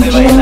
Bye-bye.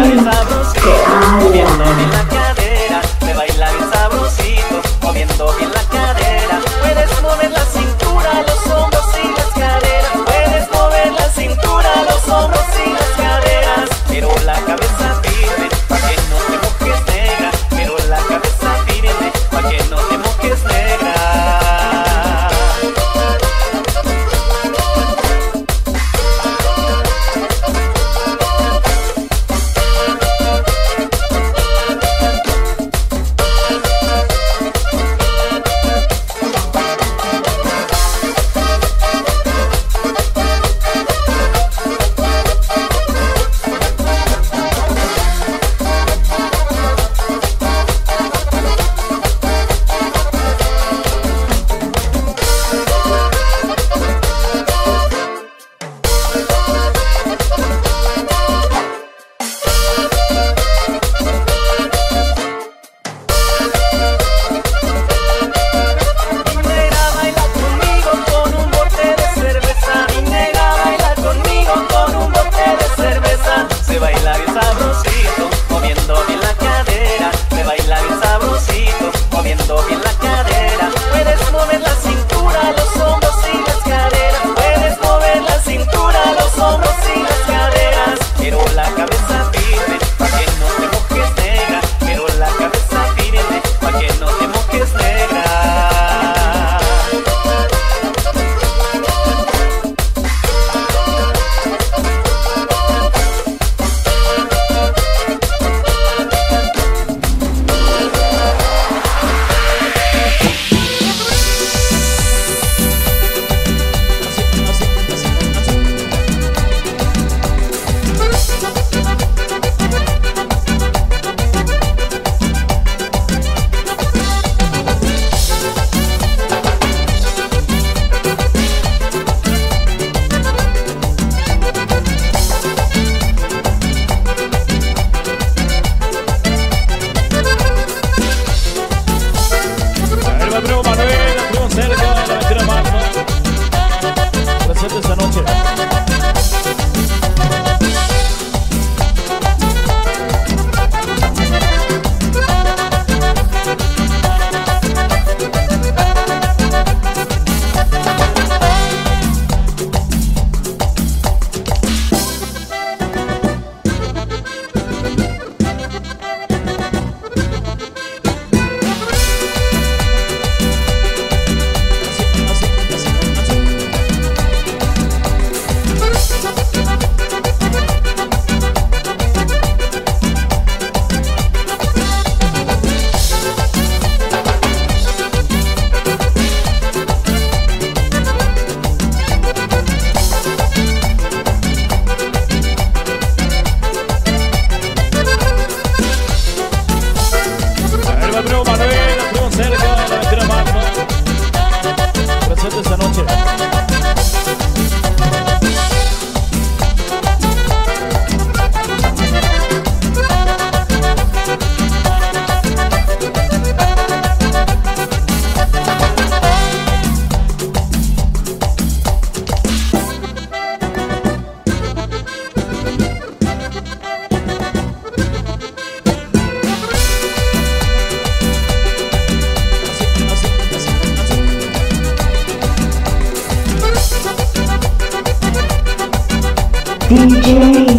DJ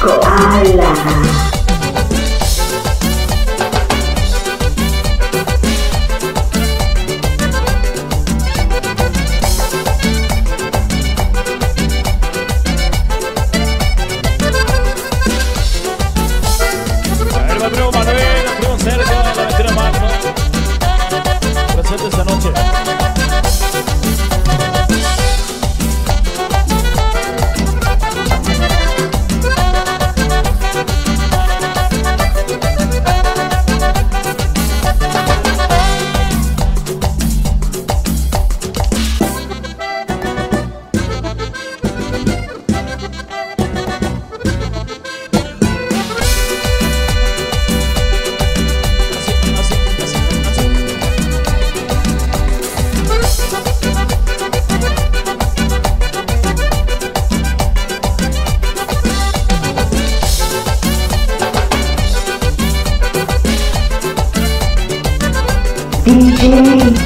Koala. Bin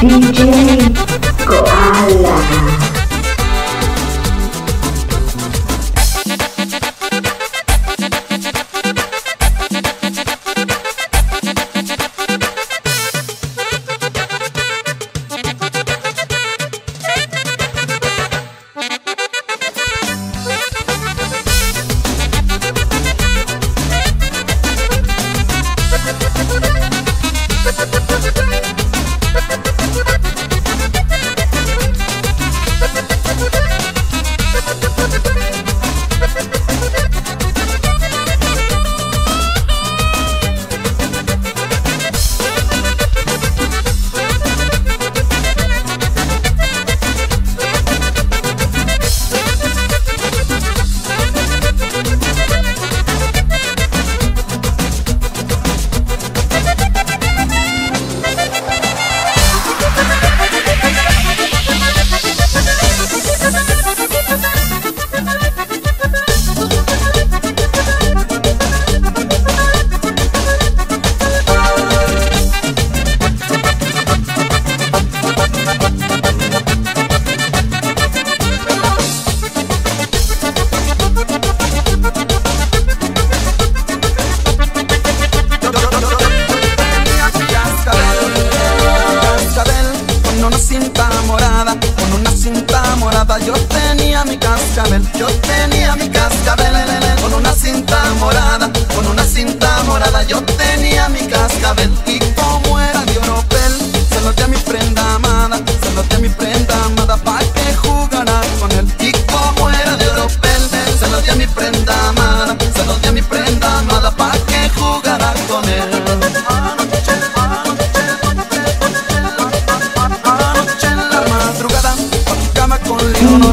DJ Koala. yo tenía mi cascabel, yo tenía mi cascabel, con una cinta morada, con una cinta morada yo tenía mi cascabel.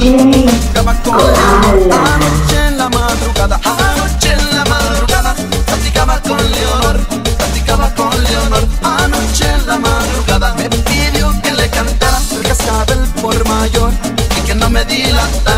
Anoche en la madrugada, anoche en la madrugada, platicaba con Leonor, platicaba con Leonor. Anoche en la madrugada me pidió que le cantara el cascabel por mayor y que no me dilatara.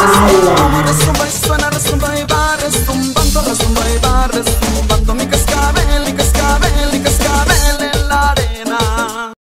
There's so somebody.